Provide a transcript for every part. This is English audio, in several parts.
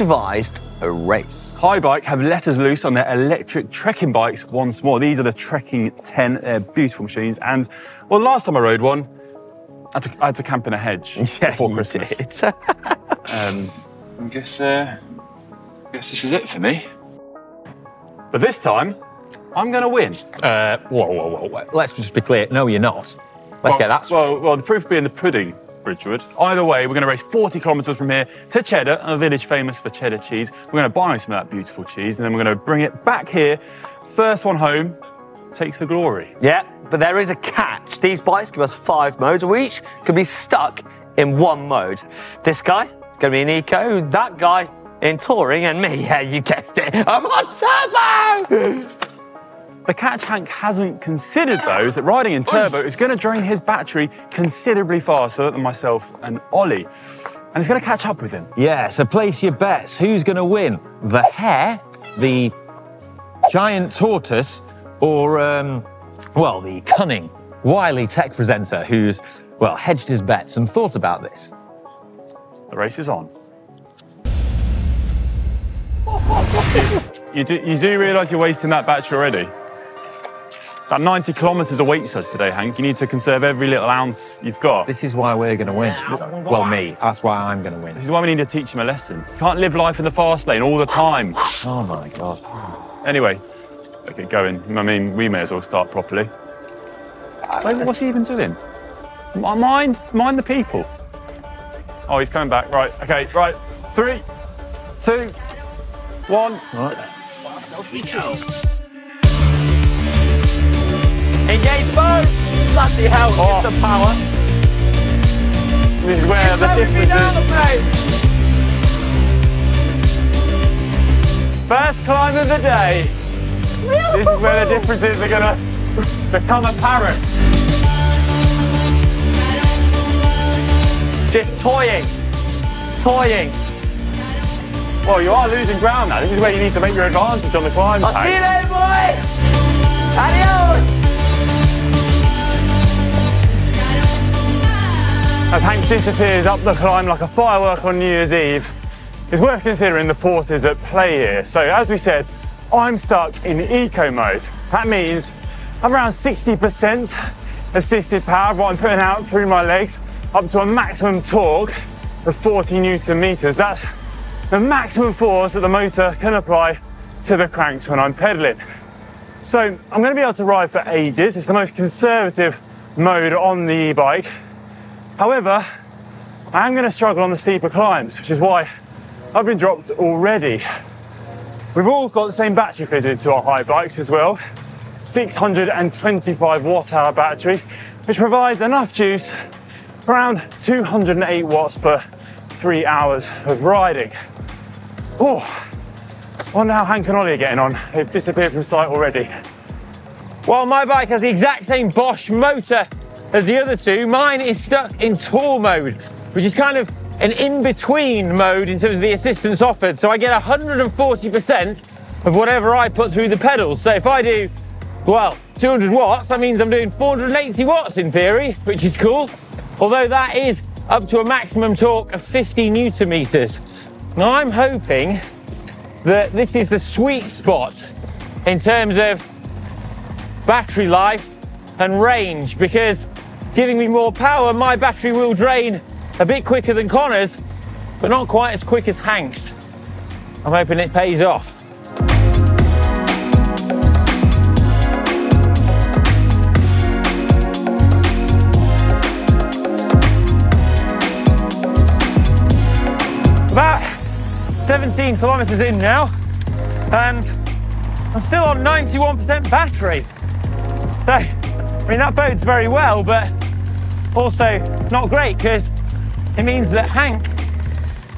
devised a race. Haibike have let us loose on their electric trekking bikes once more. These are the Trekking 10. They're beautiful machines. And, well, last time I rode one, I had to, I had to camp in a hedge Yeah, before you Christmas. did. Um, I guess, uh, I guess this is it for me. But this time, I'm going to win. uh, whoa, whoa, whoa, whoa. Let's just be clear. No, you're not. Let's well, get that straight. Well, well, the proof being the pudding, Bridgewood. Either way, we're going to race 40 kilometres from here to Cheddar, a village famous for cheddar cheese. We're going to buy some of that beautiful cheese, and then we're going to bring it back here. First one home takes the glory. Yeah, but there is a catch. These bikes give us five modes, and we each can be stuck in one mode. This guy is going to be in eco, that guy in touring, and me, yeah, you guessed it, I'm on turbo! The catch Hank hasn't considered, though, is that riding in turbo is going to drain his battery considerably faster than myself and Ollie. And it's going to catch up with him. Yeah, so place your bets. Who's going to win? The hare, the giant tortoise, or, um, well, the cunning, wily tech presenter who's, well, hedged his bets and thought about this? The race is on. You do, you do realise you're wasting that battery already? That 90 kilometres awaits us today, Hank. You need to conserve every little ounce you've got. This This is why we're going to win. Well, me. That's why I'm going to win. This is why we need to teach him a lesson. You can't live life in the fast lane all the time. Oh my God. Anyway, okay, going. I mean, we may as well start properly. Wait, what's he even doing? Mind, mind the people. Oh, he's coming back. Right. Okay. Right. Three, two, one. Engage mode! Bloody hell, Oh. the power. This is where the difference down. First climb of the day. This is where the differences are gonna become apparent. Just toying. Toying. Well, you are losing ground now. This is where you need to make your advantage on the climb. I'll see you later, boys! Adios! As Hank disappears up the climb like a firework on New Year's Eve, it's worth considering the forces at play here. So, as we said, I'm stuck in eco mode. That means I'm around 60% assisted power what I'm putting out through my legs, up to a maximum torque of 40 newton meters. That's the maximum force that the motor can apply to the cranks when I'm pedaling. So I'm going to be able to ride for ages. It's the most conservative mode on the e-bike. However, I am going to struggle on the steeper climbs, which is why I've been dropped already. We've all got the same battery fitted to our Haibikes as well. 625 watt hour battery, which provides enough juice around 208 watts for three hours of riding. Oh, wonder how Hank and Ollie are getting on. They've disappeared from sight already. While my bike has the exact same Bosch motor as the other two, mine is stuck in tour mode, which is kind of an in-between mode in terms of the assistance offered. So I get 140% of whatever I put through the pedals. So if I do, well, 200 watts, that means I'm doing 480 watts in theory, which is cool. Although that is up to a maximum torque of 50 newton meters. Now I'm hoping that this is the sweet spot in terms of battery life and range because giving me more power, my battery will drain a bit quicker than Conor's, but not quite as quick as Hank's. I'm hoping it pays off. About 17 kilometers in now, and I'm still on 91% battery. So, I mean, that bodes very well, but also not great because it means that Hank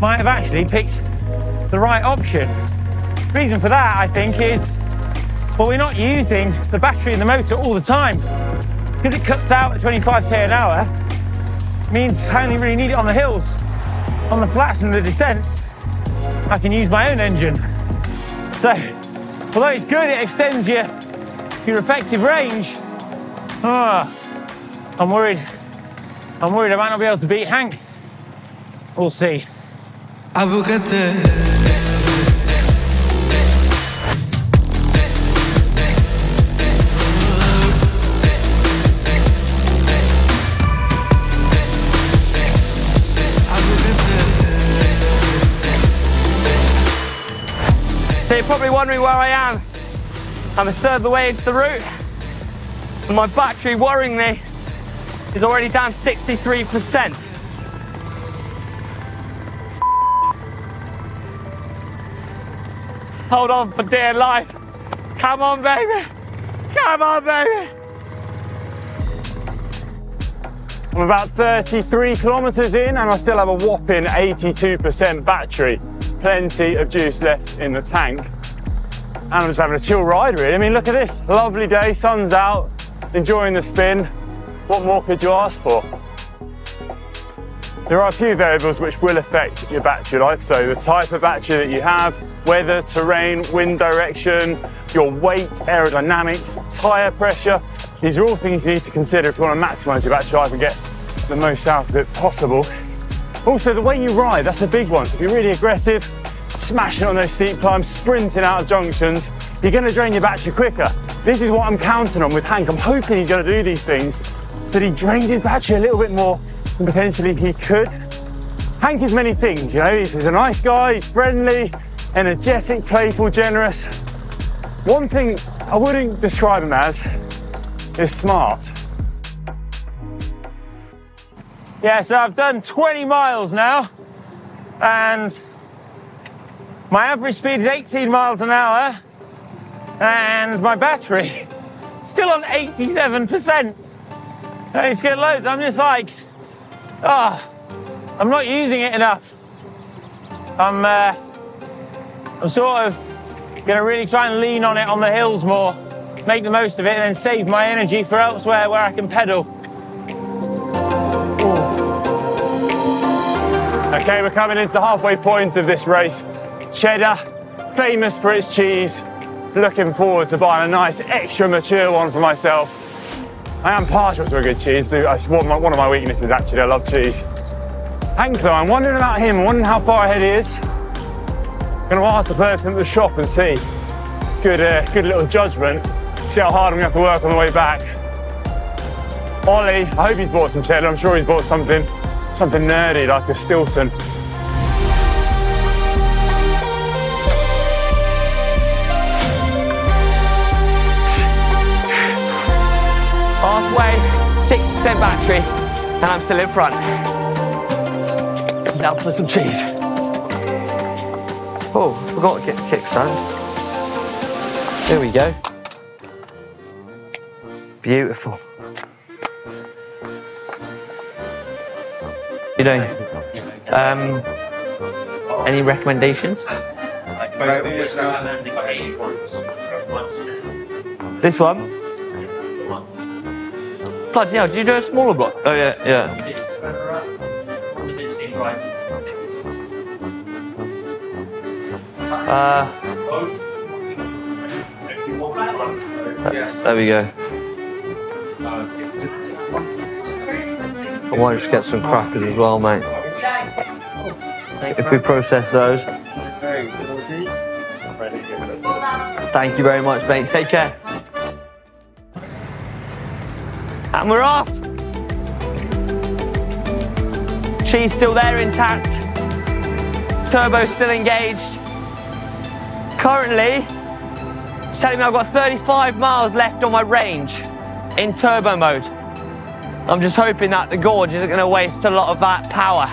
might have actually picked the right option. Reason for that, I think, is well, we're not using the battery in the motor all the time because it cuts out at 25k an hour. Means I only really need it on the hills, on the flats and the descents. I can use my own engine. So, although it's good, it extends your your effective range. Ah, I'm worried. I'm worried I might not be able to beat Hank. We'll see. Abu So you're probably wondering where I am. I'm a third of the way into the route, and my battery worrying me is already down 63%. Hold on for dear life. Come on, baby. Come on, baby. I'm about 33 kilometres in and I still have a whopping 82% battery. Plenty of juice left in the tank. And I'm just having a chill ride really. I mean, look at this. Lovely day, sun's out, enjoying the spin. What more could you ask for? There are a few variables which will affect your battery life. So the type of battery that you have, weather, terrain, wind direction, your weight, aerodynamics, tyre pressure. These are all things you need to consider if you want to maximise your battery life and get the most out of it possible. Also, the way you ride, that's a big one. So if you're really aggressive, smashing on those steep climbs, sprinting out of junctions, you're going to drain your battery quicker. This is what I'm counting on with Hank. I'm hoping he's going to do these things so that he drains his battery a little bit more than potentially he could. Hank is many things, you know, he's, he's a nice guy, he's friendly, energetic, playful, generous. One thing I wouldn't describe him as is smart. Yeah, so I've done 20 miles now, and my average speed is 18 miles an hour, and my battery still on 87%. It's getting loads. I'm just like, ah, oh, I'm not using it enough. I'm, uh, I'm sort of gonna really try and lean on it on the hills more, make the most of it, and then save my energy for elsewhere where I can pedal. Okay, we're coming into the halfway point of this race. Cheddar, famous for its cheese. Looking forward to buying a nice extra mature one for myself. I am partial to a good cheese. It's one of my weaknesses actually, I love cheese. Hank though, I'm wondering about him, I'm wondering how far ahead he is. I'm gonna ask the person at the shop and see. It's good, uh, good little judgment. See how hard I'm gonna have to work on the way back. Ollie, I hope he's bought some cheddar. I'm sure he's bought something, something nerdy like a Stilton. 6% battery, and I'm still in front. Now for some cheese. Oh, I forgot to get the kickstand. There we go. Beautiful. You doing? Um, any recommendations? This one? Bloody hell, do you do a smaller block? Oh, yeah, yeah. Uh, there we go. I want to just get some crackers as well, mate. If we process those. Thank you very much, mate. Take care. And we're off. Cheese still there intact. Turbo still engaged. Currently, it's telling me I've got 35 miles left on my range in turbo mode. I'm just hoping that the gorge isn't going to waste a lot of that power.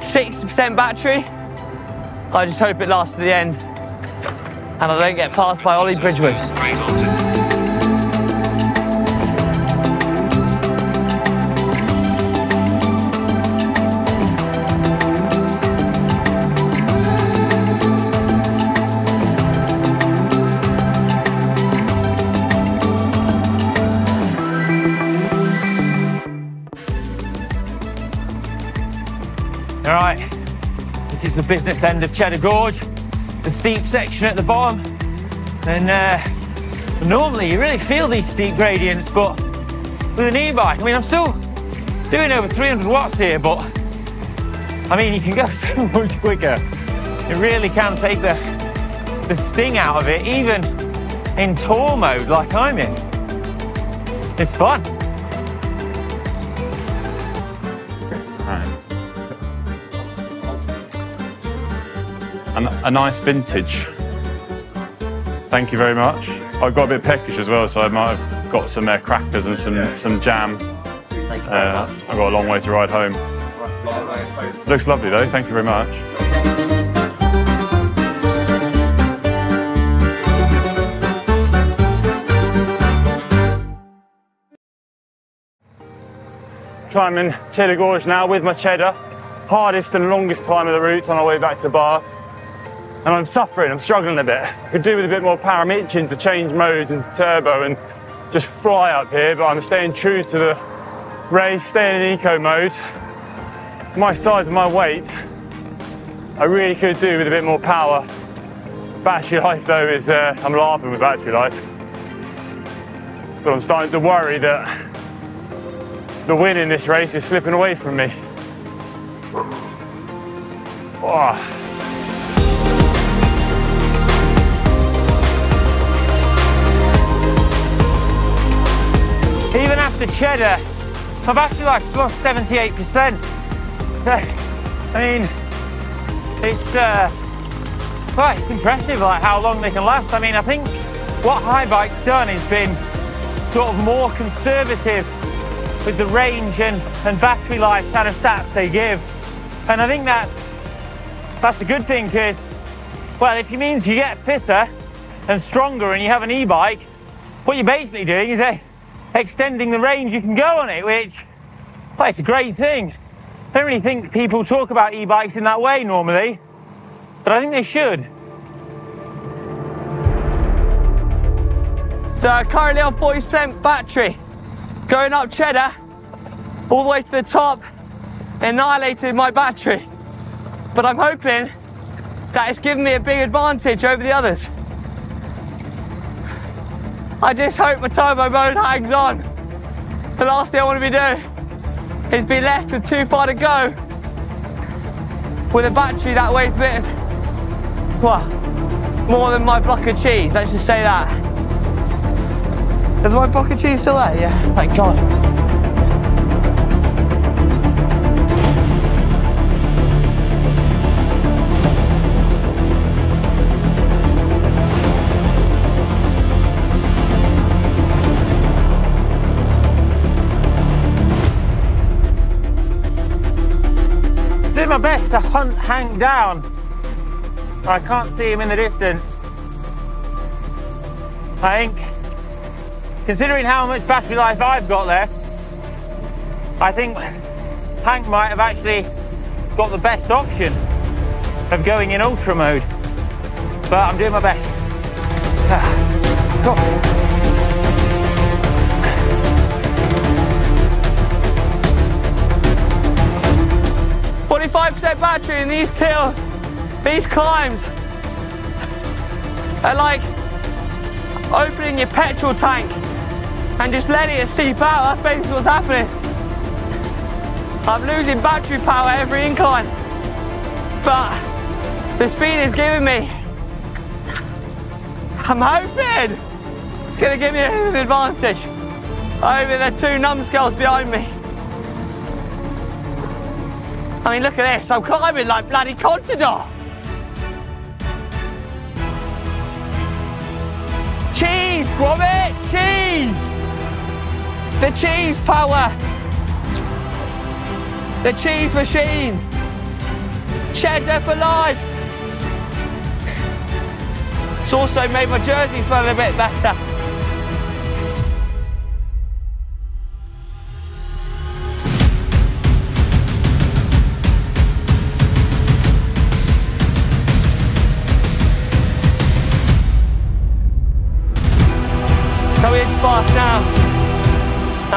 60% battery. I just hope it lasts to the end and I don't get passed by Ollie Bridgewood. The business end of Cheddar Gorge, the steep section at the bottom. And uh, normally you really feel these steep gradients, but with an e-bike, I mean, I'm still doing over 300 watts here, but I mean, you can go so much quicker. It really can take the, the sting out of it, even in tour mode like I'm in. It's fun. And a nice vintage Thank you very much. I got a bit peckish as well, so I might have got some uh, crackers and some, some jam. Thank you Uh. I've got a long way to ride home. Looks lovely though, thank you very much. Climbing Cheddar Gorge now with my cheddar. Hardest and longest climb of the route on our way back to Bath. And I'm suffering, I'm struggling a bit. I Could do with a bit more power. I'm itching to change modes into turbo and just fly up here, but I'm staying true to the race, staying in eco mode. My size and my weight, I really could do with a bit more power. Battery life though is, uh, I'm laughing with battery life. But I'm starting to worry that the win in this race is slipping away from me. Oh. Even after cheddar, my battery life's lost 78%. So, I mean, it's uh, quite impressive like how long they can last. I mean, I think what Haibike's done is been sort of more conservative with the range and, and battery life kind of stats they give. And I think that's that's a good thing because, well, if it means you get fitter and stronger and you have an e-bike, what you're basically doing is uh, extending the range you can go on it, which, well, it's a great thing. I don't really think people talk about e-bikes in that way normally, but I think they should. So currently on 40% battery, going up cheddar, all the way to the top, annihilated my battery. But I'm hoping that it's given me a big advantage over the others. I just hope my turbo mode hangs on. The last thing I want to be doing is be left with too far to go with a battery that weighs a bit, well, more than my block of cheese, let's just say that. Is my block of cheese still there? Yeah, thank God. My best to hunt Hank down. I can't see him in the distance. I think, considering how much battery life I've got left, I think Hank might have actually got the best option of going in ultra mode. But I'm doing my best. Come 45% battery in these pill, these climbs are like opening your petrol tank and just letting it seep out. That's basically what's happening. I'm losing battery power every incline, but the speed is giving me. I'm hoping it's going to give me an advantage over the two numbskulls behind me. I mean, look at this. I'm climbing like bloody Contador. Cheese, Gromit, cheese. The cheese power. The cheese machine. Cheddar for life. It's also made my jersey smell a bit better.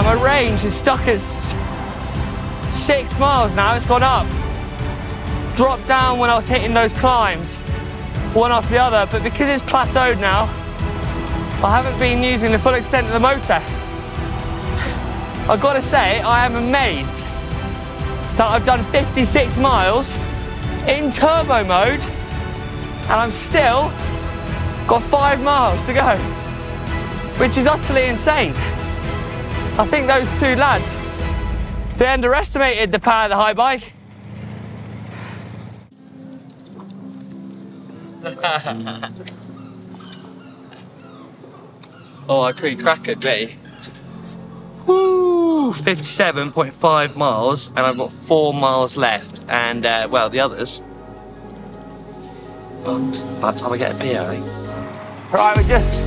And my range is stuck at six miles now. It's gone up. Dropped down when I was hitting those climbs, one after the other. But because it's plateaued now, I haven't been using the full extent of the motor. I've got to say, I am amazed that I've done 56 miles in turbo mode and I'm still got five miles to go which is utterly insane. I think those two lads, they underestimated the power of the Haibike. Oh, I pretty crackered me. Woo! 57.5 miles, and I've got four miles left. And, uh, well, the others. Oh, by the time I get a beer, I think. Right, we're just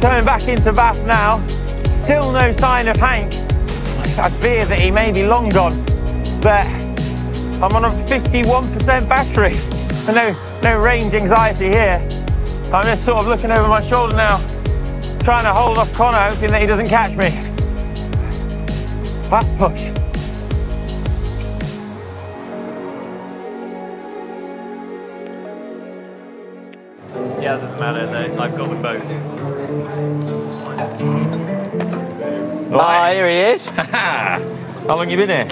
coming back into Bath now. Still no sign of Hank. I fear that he may be long gone, but I'm on a 51% battery. And no, no range anxiety here. I'm just sort of looking over my shoulder now, trying to hold off Conor, hoping that he doesn't catch me. Last push. Yeah, it doesn't matter. No, I've got them both. Ah, here he is. How long you been here?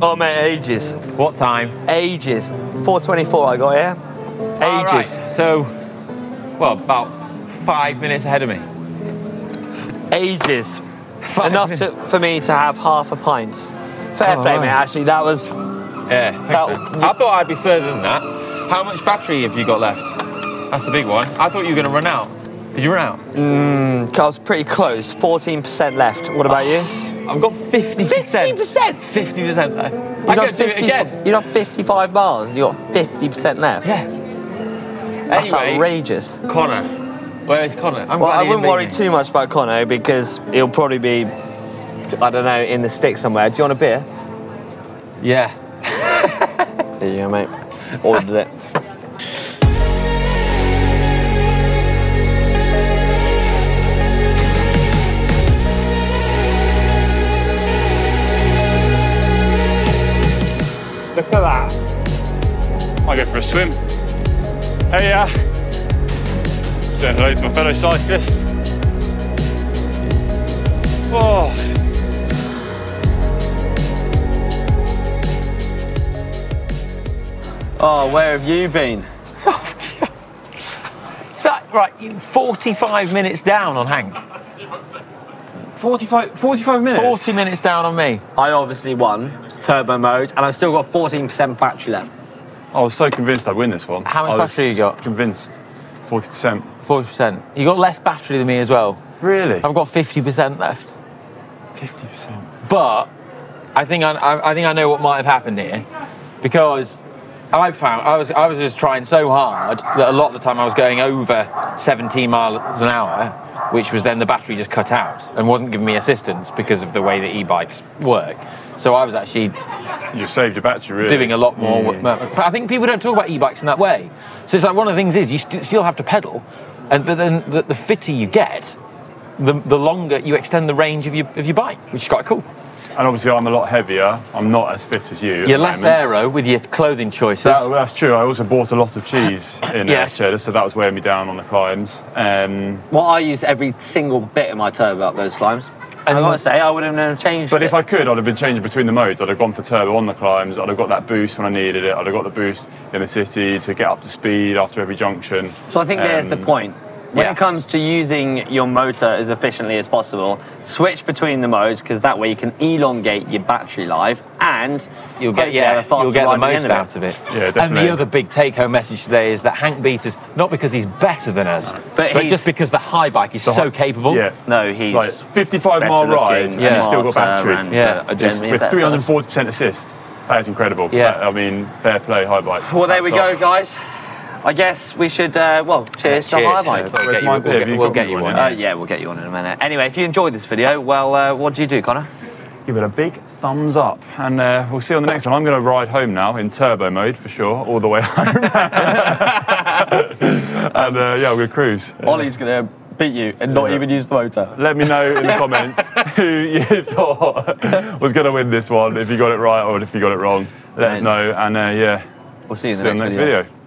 Oh, mate, ages. What time? Ages. 424 I got here. All right, Ages. So, well, about five minutes ahead of me. Ages. Five Enough to, for me to have half a pint. Fair Oh, play, right. mate. Actually, that was. Yeah. That- I thought I'd be further than that. How much battery have you got left? That's the big one. I thought you were going to run out. You run out? Mm, I was pretty close. 14% left. What about you? I've got 50%. 50%? 50% though. I You've could done do it 50 again. You've done 55 miles and you got 50% left. Yeah. That's Anyway, outrageous. Conor. Where's Conor? I'm Well, glad I wouldn't worry me. too much about Conor because he'll probably be, I don't know, in the stick somewhere. Do you want a beer? Yeah. There you go, mate. Ordered it. Look at that. I go for a swim. Hey, uh, say hello to my fellow cyclists. Oh, Oh, where have you been? It's about, right, you 45 minutes down on Hank. 45, 45 minutes. 40 minutes down on me. I obviously won turbo mode and I've still got 14% battery left. I was so convinced I'd win this one. How much I was battery you got? Convinced. 40%. 40%. You got less battery than me as well. Really? I've got 50% left. 50%. But I think I, I, I think I know what might have happened here, because I found I was I was just trying so hard that a lot of the time I was going over 17 miles an hour, which was then the battery just cut out and wasn't giving me assistance because of the way that e-bikes work. So I was actually You saved your battery, really. doing a lot more. But I think people don't talk about e-bikes in that way. So it's like one of the things is you st- still have to pedal, and but then the, the fitter you get, the, the longer you extend the range of your of your bike, which is quite cool. And obviously, I'm a lot heavier. I'm not as fit as you. at You're less moment. aero with your clothing choices. That, that's true. I also bought a lot of cheese in Yes. yes. cheddar, so that was weighing me down on the climbs. Um, Well, I use every single bit of my turbo up those climbs. And I gotta say, I wouldn't have changed but it. if I could, I'd have been changing between the modes. I'd have gone for turbo on the climbs. I'd have got that boost when I needed it. I'd have got the boost in the city to get up to speed after every junction. So I think there's the Um, point. When yeah. it comes to using your motor as efficiently as possible, switch between the modes because that way you can elongate your battery life and You'll get yeah, a faster you'll get the ride at most end of out of it. Yeah, And the other big take-home message today is that Hank beat us not because he's better than us, but, But just because the Haibike is so capable. Yeah. No, he's Like 55 better mile looking, ride, and yeah. he's still got battery. and, Yeah. uh, a with 340% assist. That is incredible. Yeah. I mean, fair play, Haibike. Well, there we Hats go, guys. I guess we should, uh, well, cheers, to Cheers. Haibike. We'll get you, my we'll get- Have you we'll get you one, one. yeah? Uh, yeah, we'll get you on in a minute. Anyway, if you enjoyed this video, well, uh, what do you do, Conor? Give it a big thumbs up, and uh, we'll see you on the next one. I'm going to ride home now in turbo mode for sure, all the way home. and uh, yeah, we'll cruise. Ollie's going to beat you and not even use the motor. Let me know in the comments who you thought was going to win this one, if you got it right or if you got it wrong. Let us know, and uh, yeah, We'll see you in the see next the next video. video.